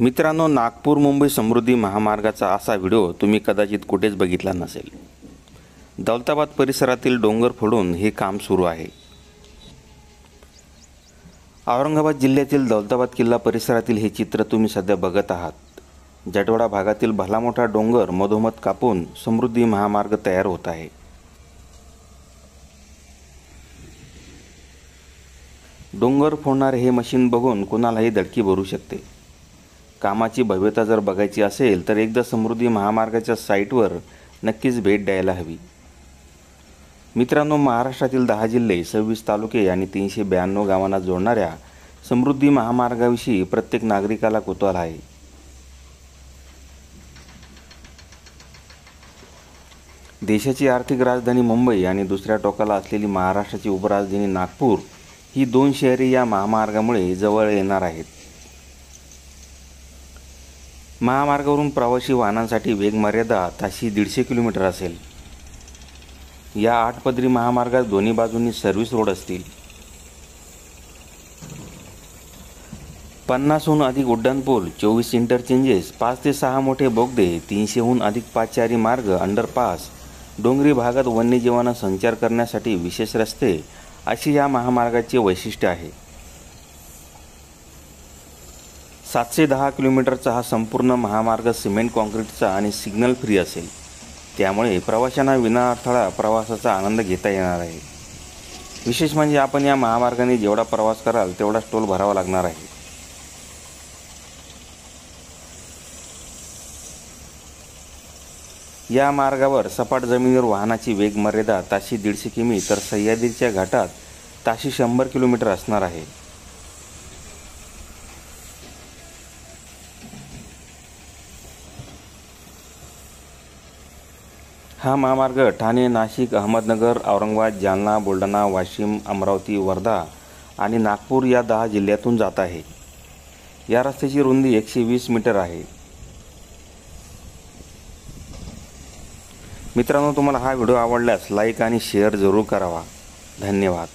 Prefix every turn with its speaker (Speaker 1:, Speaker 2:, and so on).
Speaker 1: मित्रांनो नागपूर मुंबई समृद्धी महामार्गाचा असा व्हिडिओ तुम्ही कदाचित कुठेच बघितला नसेल. दौलताबाद परिसरातील डोंगर फोडून हे काम सुरू आहे. औरंगाबाद जिल्ह्यातील दौलताबाद किल्ला परिसरातील हे चित्र तुम्ही सध्या बघत आहात. जटवाडा भागातील भला मोठा डोंगर मधोमध कापून समृद्धी महामार्ग तयार होत आहे. डोंगर फोडणारे हे मशीन बघून कुणालाही धडकी भरू शकते. कामाची भव्यता जर बघायची असेल तर एकदा समृद्धी महामार्गाच्या साईटवर नक्कीच भेट द्यायला हवी. मित्रांनो महाराष्ट्रातील दहा जिल्हे सव्वीस तालुके आणि तीनशे ब्याण्णव गावांना जोडणाऱ्या समृद्धी महामार्गाविषयी प्रत्येक नागरिकाला कुतूहल आहे. देशाची आर्थिक राजधानी मुंबई आणि दुसऱ्या टोकाला असलेली महाराष्ट्राची उपराजधानी नागपूर ही दोन शहरे या महामार्गामुळे जवळ येणार आहेत. महामार्गावरून प्रवासी वाहनांसाठी वेगमर्यादा ताशी दीडशे किलोमीटर असेल. या आठ पदरी महामार्गात दोन्ही बाजूंनी सर्व्हिस रोड असतील. पन्नासहून अधिक उड्डाणपूल चोवीस इंटरचेंजेस पाच ते सहा मोठे बोगदे तीनशेहून अधिक पाचचारी मार्ग अंडरपास डोंगरी भागात वन्यजीवांना संचार करण्यासाठी विशेष रस्ते अशी या महामार्गाचे वैशिष्ट्य आहे. सातशे दहा किलोमीटरचा हा संपूर्ण महामार्ग सिमेंट कॉन्क्रीटचा आणि सिग्नल फ्री असेल. त्यामुळे प्रवाशांना विनाअडथळा प्रवासाचा आनंद घेता येणार आहे. विशेष म्हणजे आपण या महामार्गाने जेवढा प्रवास कराल तेवढाच टोल भरावा लागणार आहे. या मार्गावर सपाट जमिनीवर वाहनाची वेग मर्यादा ताशी दीडशे किमी तर सह्याद्रीच्या घाटात ताशी शंभर किलोमीटर असणार आहे. हा महामार्ग ठाणे नाशिक अहमदनगर औरंगाबाद जालना बुलढाणा वाशिम अमरावती वर्धा आणि नागपूर या दहा जिल्ह्यातून जात आहे. या रस्त्याची रुंदी एकशे वीस मीटर आहे. मित्रांनो तुम्हाला हा व्हिडिओ आवडल्यास लाईक आणि शेअर जरूर करावा. धन्यवाद.